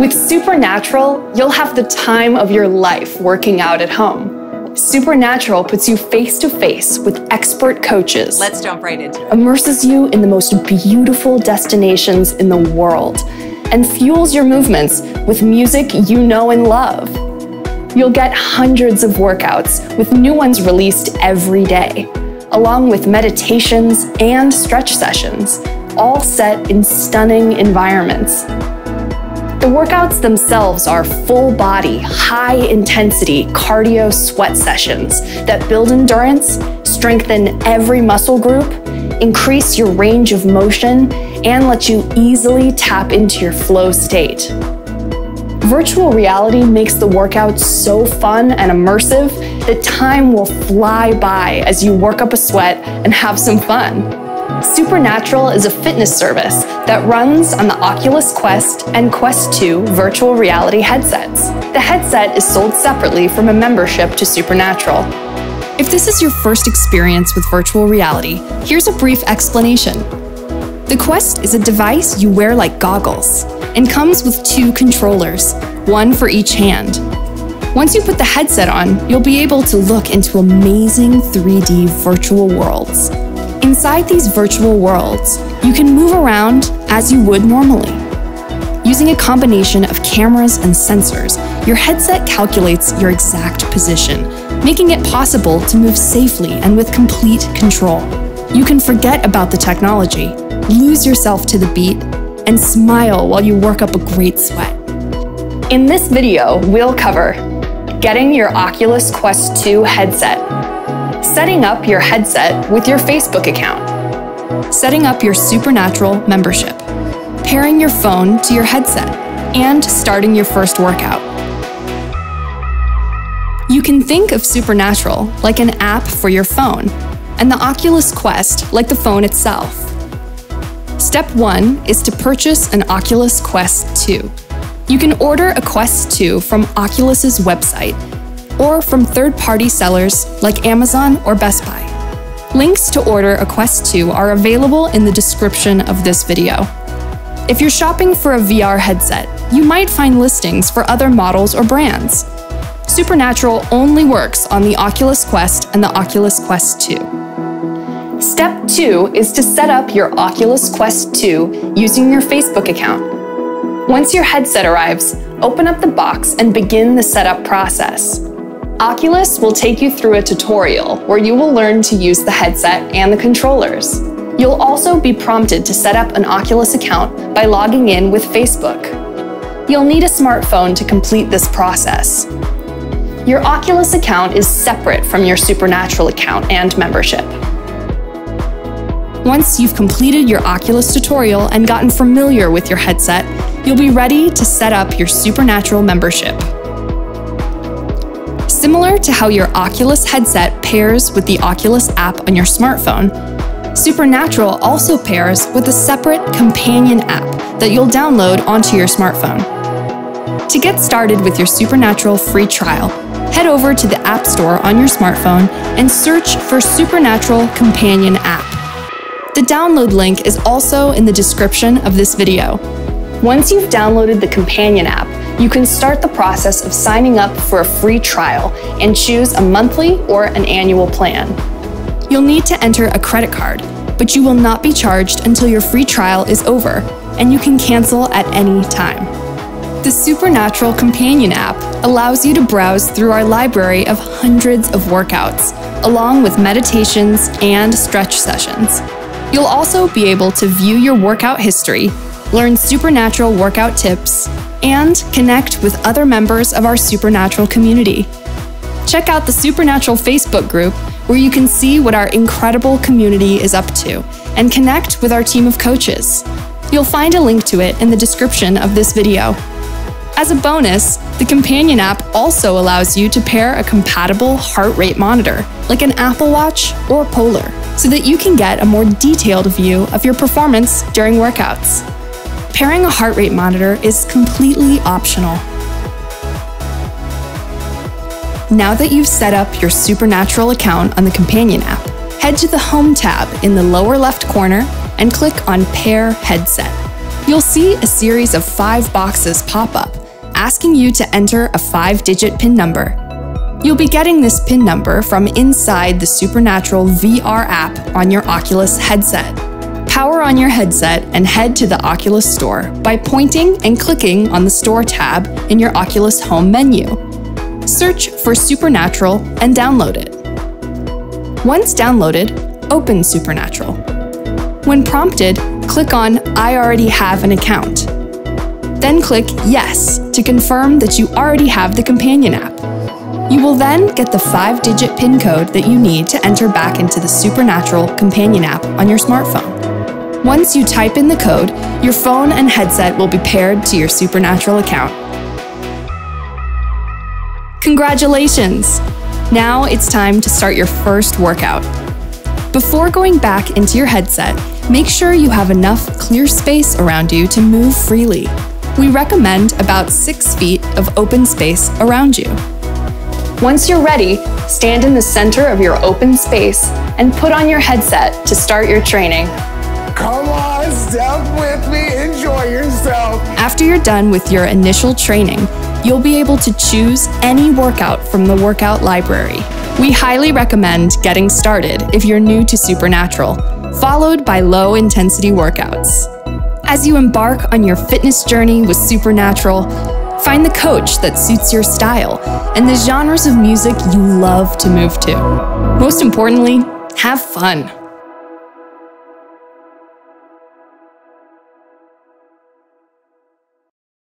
With Supernatural, you'll have the time of your life working out at home. Supernatural puts you face to face with expert coaches. Let's jump right into it. Immerses you in the most beautiful destinations in the world and fuels your movements with music you know and love. You'll get hundreds of workouts with new ones released every day, along with meditations and stretch sessions, all set in stunning environments. The workouts themselves are full body, high intensity cardio sweat sessions that build endurance, strengthen every muscle group, increase your range of motion, and let you easily tap into your flow state. Virtual reality makes the workouts so fun and immersive that time will fly by as you work up a sweat and have some fun. Supernatural is a fitness service that runs on the Oculus Quest and Quest 2 virtual reality headsets. The headset is sold separately from a membership to Supernatural. If this is your first experience with virtual reality, here's a brief explanation. The Quest is a device you wear like goggles and comes with two controllers, one for each hand. Once you put the headset on, you'll be able to look into amazing 3D virtual worlds. Inside these virtual worlds, you can move around as you would normally. Using a combination of cameras and sensors, your headset calculates your exact position, making it possible to move safely and with complete control. You can forget about the technology, lose yourself to the beat, and smile while you work up a great sweat. In this video, we'll cover getting your Oculus Quest 2 headset, setting up your headset with your Facebook account, setting up your Supernatural membership, pairing your phone to your headset, and starting your first workout. You can think of Supernatural like an app for your phone, and the Oculus Quest like the phone itself. Step 1 is to purchase an Oculus Quest 2. You can order a Quest 2 from Oculus's website or from third party sellers like Amazon or Best Buy. Links to order a Quest 2 are available in the description of this video. If you're shopping for a VR headset, you might find listings for other models or brands. Supernatural only works on the Oculus Quest and the Oculus Quest 2. Step 2 is to set up your Oculus Quest 2 using your Facebook account. Once your headset arrives, open up the box and begin the setup process. Oculus will take you through a tutorial where you will learn to use the headset and the controllers. You'll also be prompted to set up an Oculus account by logging in with Facebook. You'll need a smartphone to complete this process. Your Oculus account is separate from your Supernatural account and membership. Once you've completed your Oculus tutorial and gotten familiar with your headset, you'll be ready to set up your Supernatural membership. Similar to how your Oculus headset pairs with the Oculus app on your smartphone, Supernatural also pairs with a separate companion app that you'll download onto your smartphone. To get started with your Supernatural free trial, head over to the App Store on your smartphone and search for Supernatural Companion app. The download link is also in the description of this video. Once you've downloaded the Companion app, you can start the process of signing up for a free trial and choose a monthly or an annual plan. You'll need to enter a credit card, but you will not be charged until your free trial is over, and you can cancel at any time. The Supernatural Companion app allows you to browse through our library of hundreds of workouts, along with meditations and stretch sessions. You'll also be able to view your workout history, learn supernatural workout tips, and connect with other members of our Supernatural community. Check out the Supernatural Facebook group where you can see what our incredible community is up to and connect with our team of coaches. You'll find a link to it in the description of this video. As a bonus, the companion app also allows you to pair a compatible heart rate monitor, like an Apple Watch or Polar, so that you can get a more detailed view of your performance during workouts. Pairing a heart rate monitor is completely optional. Now that you've set up your Supernatural account on the companion app, head to the Home tab in the lower left corner and click on Pair Headset. You'll see a series of five boxes pop up, asking you to enter a five digit PIN number. You'll be getting this PIN number from inside the Supernatural VR app on your Oculus headset. Power on your headset and head to the Oculus Store by pointing and clicking on the Store tab in your Oculus Home menu. Search for Supernatural and download it. Once downloaded, open Supernatural. When prompted, click on I already have an account. Then click Yes to confirm that you already have the companion app. You will then get the five digit PIN code that you need to enter back into the Supernatural companion app on your smartphone. Once you type in the code, your phone and headset will be paired to your Supernatural account. Congratulations! Now it's time to start your first workout. Before going back into your headset, make sure you have enough clear space around you to move freely. We recommend about 6 feet of open space around you. Once you're ready, stand in the center of your open space and put on your headset to start your training. Come on, step with me, enjoy yourself. After you're done with your initial training, you'll be able to choose any workout from the workout library. We highly recommend getting started if you're new to Supernatural, followed by low intensity workouts. As you embark on your fitness journey with Supernatural, find the coach that suits your style and the genres of music you love to move to. Most importantly, have fun.